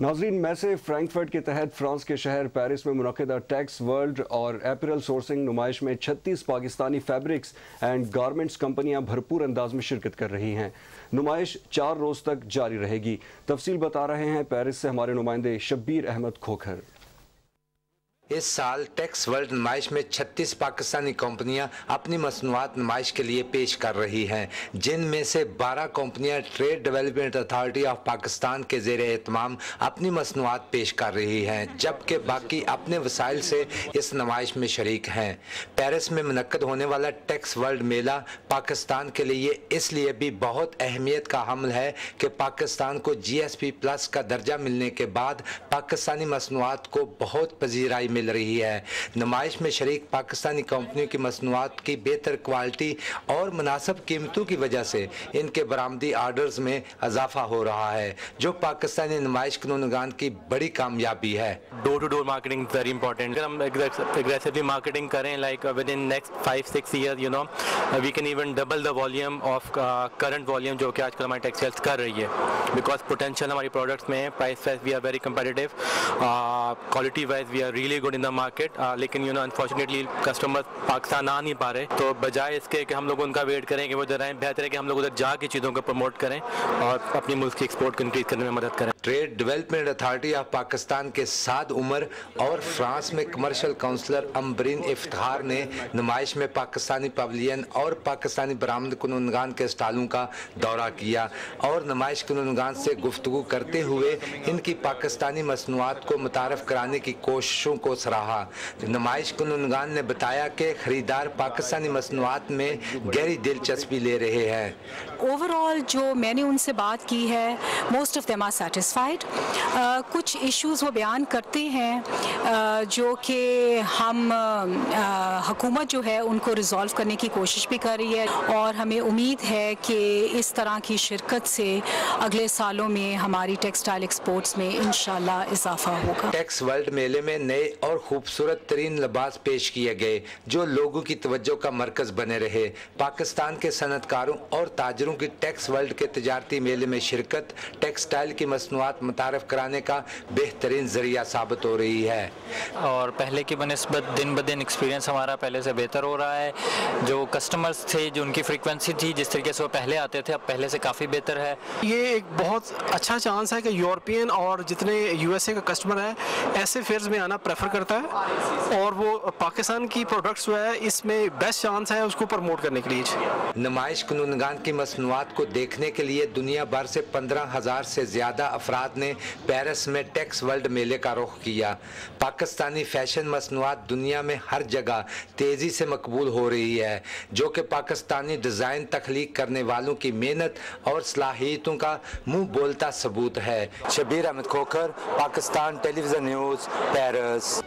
ناظرین میسے فرینکفرٹ کے تحت فرانس کے شہر پیرس میں منعقدہ ٹیکس، ورلڈ اور اپریل سورسنگ نمائش میں چھتیس پاکستانی فیبرکس اینڈ گارمنٹس کمپنیاں بھرپور انداز میں شرکت کر رہی ہیں۔ نمائش چار روز تک جاری رہے گی۔ تفصیل بتا رہے ہیں پیرس سے ہمارے نمائندے شبیر احمد کھوکھر۔ اس سال ٹیکس ورلڈ نمائش میں چھتیس پاکستانی کمپنیاں اپنی مصنوعات نمائش کے لیے پیش کر رہی ہیں، جن میں سے بارہ کمپنیاں trade development authority of Pakistan کے زیر اہتمام اپنی مصنوعات پیش کر رہی ہیں، جبکہ باقی اپنے وسائل سے اس نمائش میں شریک ہیں۔ پیرس میں منعقد ہونے والا ٹیکس ورلڈ میلہ پاکستان کے لیے اس لیے بھی بہت اہمیت کا حمل ہے کہ پاکستان کو جی ایس پی پلس کا درجہ ملنے کے بعد پاکستانی مصنوعات کو بہت پذیرائی مل مل رہی ہے۔ نمائش میں شریک پاکستانی کمپنیوں کی مصنوعات کی بہتر کوالٹی اور مناسب قیمتوں کی وجہ سے ان کے برآمدی آرڈرز میں اضافہ ہو رہا ہے، جو پاکستانی نمائش کنونگان کی بڑی کامیابی ہے۔ Door to door marketing very important اگر ہم اگریسیولی مارکیٹنگ کریں like with in next five six year you know we can even double the volume of current volume جو کہ آج کل ہماری ٹیکسٹائلس کر رہی ہے۔ بیکاز پوٹینشیل ہماری پروڈکٹس میں price wise we are very competitive quality wise we are really good in the market لیکن you know unfortunately customer Pakistan آ نہیں پا رہے تو بجائے اس کے کہ ہم لوگ ان کا ویٹ کریں کہ وہ ادھر آئیں بہتر ہے کہ ہم لوگ ادھر جا کے چیزوں کو پروموٹ کریں اور اپنی ملک کی ایکسپورٹ کو انکریز کرنے میں مدد کریں trade development authority of Pakistan کے سعد عمر اور فرانس میں کمرشل کونسلر امبرین افتخار نے نمائش میں پاکستانی پاولین اور پاکستانی برآمد کنونگان کے سٹالوں کا دورہ کیا اور نمائش کنونگان سے گفتگو کرتے ہوئے ان کی پاکستانی مصنوعات کو متعارف کرانے کی کوششوں کو سراہا۔ نمائش کنونگان نے بتایا کہ خریدار پاکستانی مصنوعات میں گہری دلچسپی لے رہے ہیں۔ اوورال جو میں نے ان سے بات کی ہے most of them are satisfied Uh, کچھ ایشوز وہ بیان کرتے ہیں uh, جو کہ ہم uh, حکومت جو ہے ان کو ریزالو کرنے کی کوشش بھی کر رہی ہے اور ہمیں امید ہے کہ اس طرح کی شرکت سے اگلے سالوں میں ہماری ٹیکسٹائل ایکسپورٹس میں انشاءاللہ اضافہ ہوگا۔ ٹیکس ورلڈ میلے میں نئے اور خوبصورت ترین لباس پیش کیے گئے، جو لوگوں کی توجہ کا مرکز بنے رہے۔ پاکستان کے صنعتکاروں اور تاجروں کی ٹیکس ورلڈ کے تجارتی میلے میں شرکت ٹیکسٹائل کی مصنوعات متعارف کرانے کا بہترین ذریعہ ثابت ہو رہی ہے۔ اور پہلے کی بنسبت دن بدن ایکسپیرینس ہمارا پہلے سے بہتر ہو رہا ہے۔ جو کسٹمرز تھے جو ان کی فریکوینسی تھی جس طریقے سے وہ پہلے آتے تھے اب پہلے سے کافی بہتر ہے۔ یہ ایک بہت اچھا چانس ہے کہ یورپین اور جتنے یو ایس اے کا کسٹمر ہے ایسے فیئرز میں آنا پریفر کرتا ہے۔ اور وہ پاکستان کی پروڈکٹس جو ہے اس میں بیسٹ چانس ہے اس کو پروموٹ کرنے کے لیے۔ نمائش کنونگان کی مصنوعات کو دیکھنے کے لیے دنیا بھر سے پندرہ ہزار سے زیادہ افراد نے پیرس میں ٹیکس ورلڈ میلے کا رخ کیا۔ پاکستانی فیشن مصنوعات دنیا میں ہر جگہ تیزی سے مقبول ہو رہی ہے، جو کہ پاکستانی ڈیزائن تخلیق کرنے والوں کی محنت اور صلاحیتوں کا منہ بولتا ثبوت ہے۔ Shabbir Ahmed Khokhar, Pakistan television news, Paris.